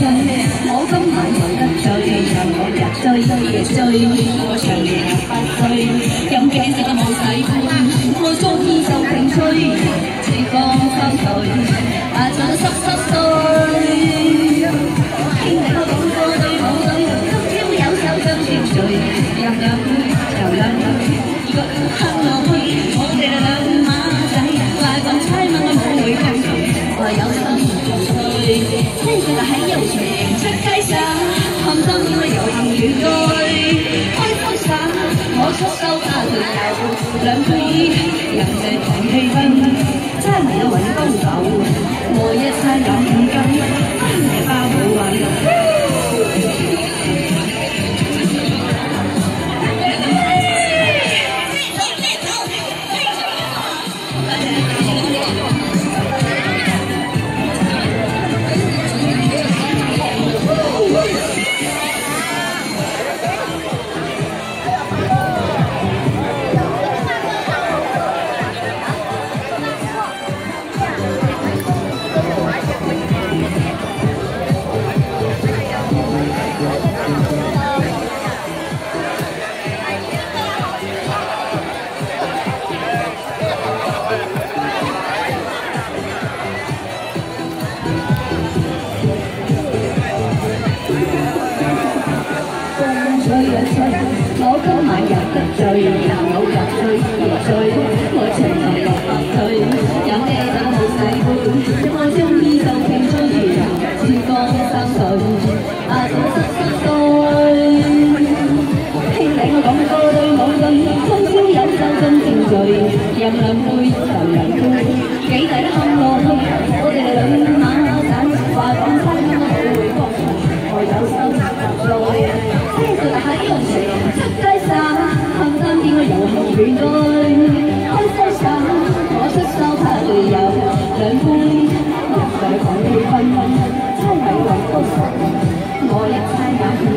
chơi, mỗi tấm hạnh người cách chơi, rồi mỗi chặt chơi, chơi, chơi. 出收花對舊，兩杯煙，人哋同氣氛，真係為咗揾高手，我一餐飲五斤。 감사합니다.